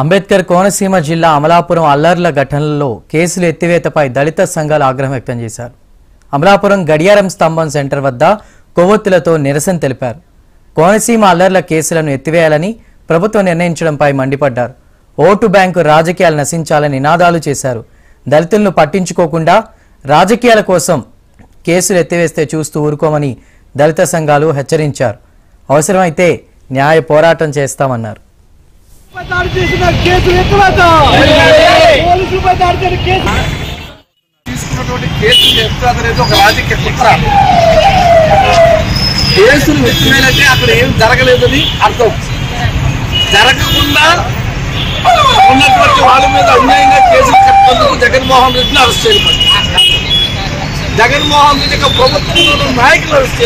అంబేద్కర్ కోనసీమ జిల్లా అమలాపురం అల్లర్ల ఘటనల్లో కేసులు ఎత్తివేతపై దళిత సంఘాలు ఆగ్రహం వ్యక్తం చేశారు. అమలాపురం గడియారం స్తంభం సెంటర్ వద్ద కొవ్వొత్తులతో నిరసన తెలిపారు. కోనసీమ అల్లర్ల కేసులను ఎత్తివేయాలని ప్రభుత్వం నిర్ణయించడంపై మండిపడ్డారు. ఓటు బ్యాంకు రాజకీయాలు నశించాలని నినాదాలు చేశారు. దళితులను పట్టించుకోకుండా రాజకీయాల కోసం కేసులు ఎత్తివేస్తే చూస్తూ ఊరుకోమని దళిత సంఘాలు హెచ్చరించారు. అవసరమైతే న్యాయ పోరాటం చేస్తామన్నారు. తీసుకున్నటువంటి కేసులు ఎత్తురాదు అనేది ఒక రాజకీయ కుట్ర కేసులు ఎత్తువేలంటే అక్కడ ఏం జరగలేదని అర్థం జరగకుండా ఉన్నటువంటి వాళ్ళ మీద అన్యాయంగా కేసులు చెప్పేందుకు జగన్మోహన్ రెడ్డిని అరెస్ట్ చేయబడి జగన్మోహన్ రెడ్డి యొక్క ప్రభుత్వంలో నాయకులు అరెస్ట్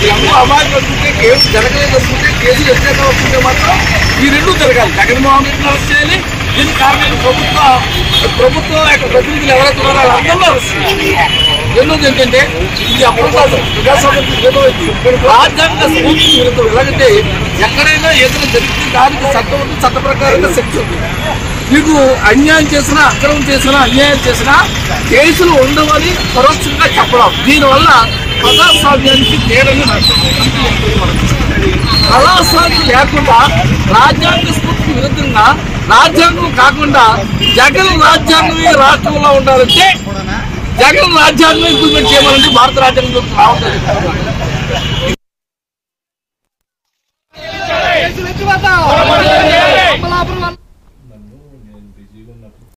చేయబడి వీళ్ళందరూ అమాయకులు అనుకుంటే కేసు జరగలేదు అనుకుంటే కేసులు ఎత్తుగా వస్తుంటే మాత్రం ఈ రెండు జరగాలి. జగన్మోహన్ రెడ్డిని అరెస్ట్ చేయాలి. దీని కారణం ప్రభుత్వ ప్రభుత్వం యొక్క ప్రతినిధులు ఎవరైతే ఉన్నారో వాళ్ళందరూ అరెస్ట్ రెండోది ఏంటంటే ఇది అప్పుడు ప్రజాస్వామ్యం విరుద్ధమైంది రాజ్యాంగ స్ఫూర్తి విరుద్ధం ఎలాగంటే ఎక్కడైనా ఏదైనా జరిగితే దానికి చట్టం ఉంది చట్ట ప్రకారంగా శక్తి ఉంది. మీకు అన్యాయం చేసినా అక్రమం చేసినా అన్యాయం చేసినా కేసులు ఉండవని పరోక్షంగా చెప్పడం. దీనివల్ల ప్రజాస్వామ్యానికి తేడని నష్టం ప్రజాస్వామ్యం లేకుండా రాజ్యాంగ స్ఫూర్తికి విరుద్ధంగా రాజ్యాంగం కాకుండా జగన్ రాజ్యాంగమే రాష్ట్రంలో ఉండాలంటే జగన్ రాజ్యాంగం ఇంప్లిమెంట్ చేయమని భారత రాజ్యాంగం రావట్లేదు. కేసులు ఎత్తువేత